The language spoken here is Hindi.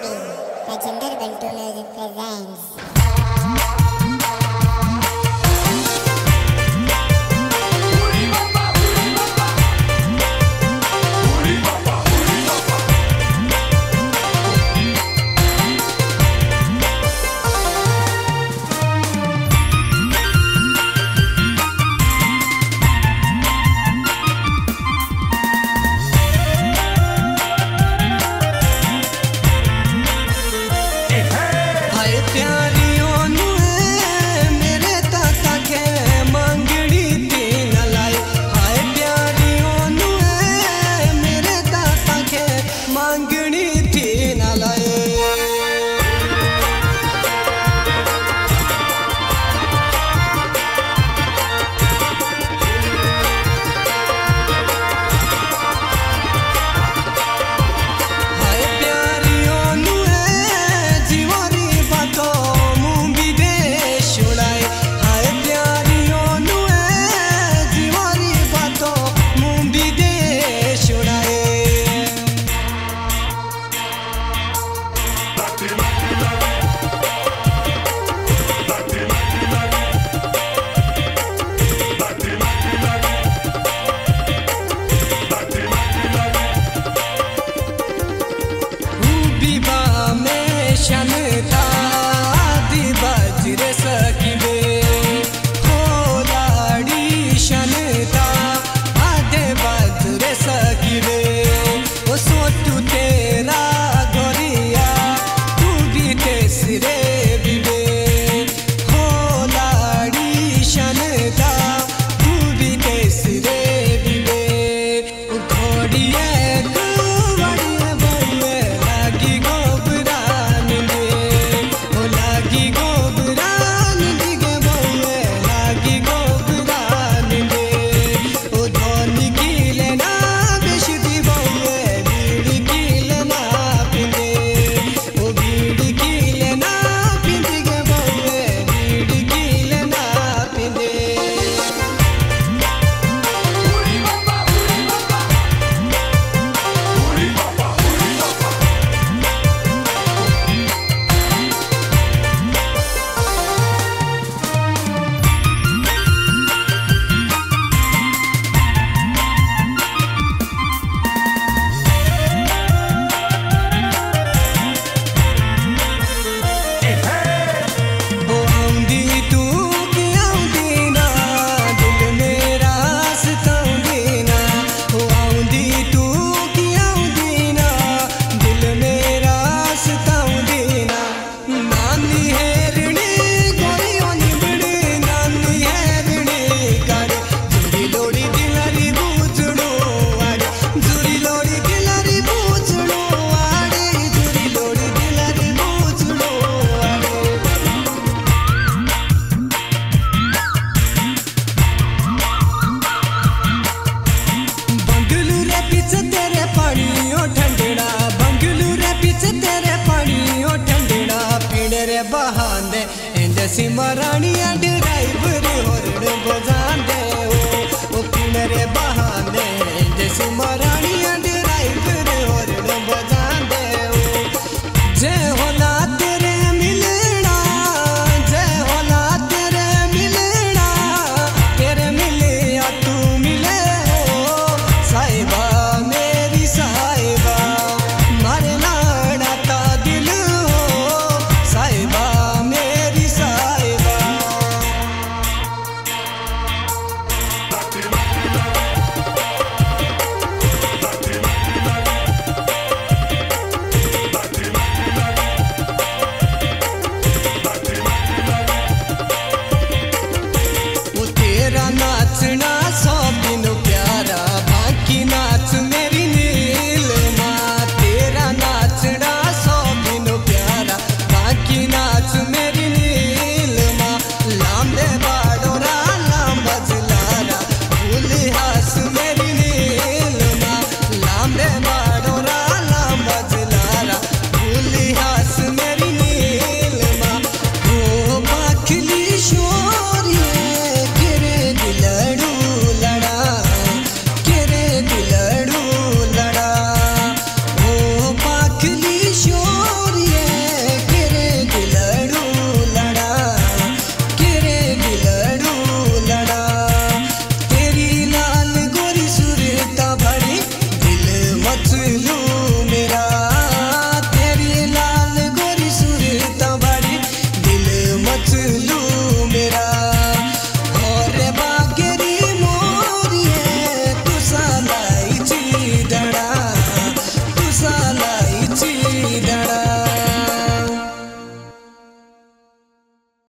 League, Legendary Bentulo presents. Seema Rani driver horn बजाने ओ किनरे बहाने जैसी